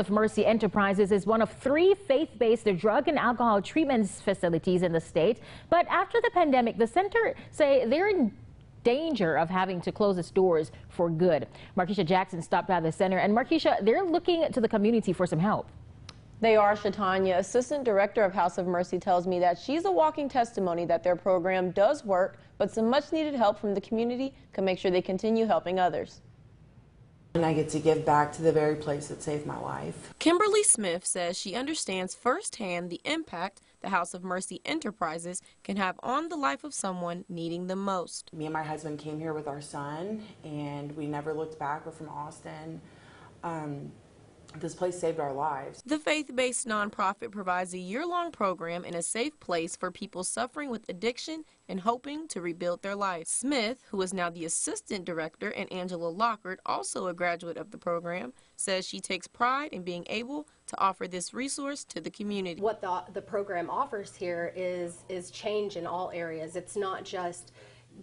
of Mercy Enterprises is one of three faith-based drug and alcohol treatment facilities in the state. But after the pandemic, the center say they're in danger of having to close its doors for good. Markeisha Jackson stopped by the center, and Markeisha, they're looking to the community for some help. They are, Shatanya. Assistant Director of House of Mercy tells me that she's a walking testimony that their program does work, but some much needed help from the community can make sure they continue helping others. And I get to give back to the very place that saved my life. Kimberly Smith says she understands firsthand the impact the House of Mercy Enterprises can have on the life of someone needing them most. Me and my husband came here with our son, and we never looked back. We're from Austin. Um, this place saved our lives. The faith-based nonprofit provides a year-long program in a safe place for people suffering with addiction and hoping to rebuild their life. Smith, who is now the assistant director, and Angela Lockhart, also a graduate of the program, says she takes pride in being able to offer this resource to the community. What the, the program offers here is, is change in all areas. It's not just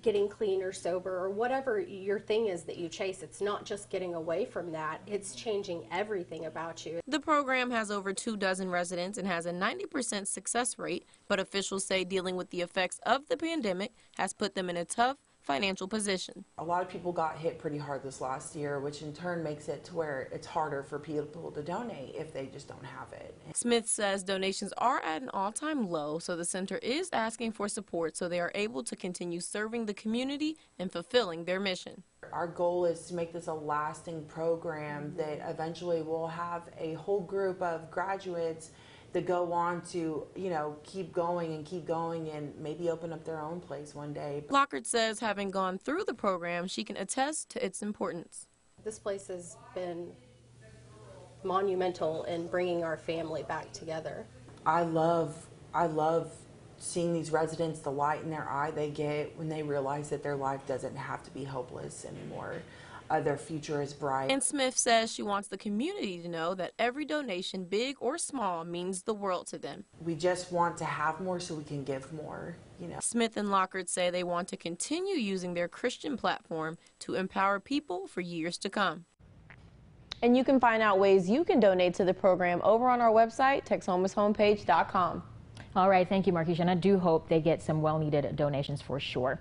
getting clean or sober or whatever your thing is that you chase. It's not just getting away from that, it's changing everything about you. The program has over two dozen residents and has a 90% success rate, but officials say dealing with the effects of the pandemic has put them in a tough financial position. A lot of people got hit pretty hard this last year, which in turn makes it to where it's harder for people to donate if they just don't have it. Smith says donations are at an all-time low, so the center is asking for support so they are able to continue serving the community and fulfilling their mission. Our goal is to make this a lasting program that eventually will have a whole group of graduates that go on to, you know, keep going and keep going and maybe open up their own place one day. Lockhart says having gone through the program, she can attest to its importance. This place has been monumental in bringing our family back together. I love, I love seeing these residents, the light in their eye they get when they realize that their life doesn't have to be hopeless anymore. Uh, their future is bright. And Smith says she wants the community to know that every donation, big or small, means the world to them. We just want to have more so we can give more, you know. Smith and Lockhart say they want to continue using their Christian platform to empower people for years to come. And you can find out ways you can donate to the program over on our website, Texomashomepage.com. All right, thank you, Markeisha. And I do hope they get some well-needed donations for sure.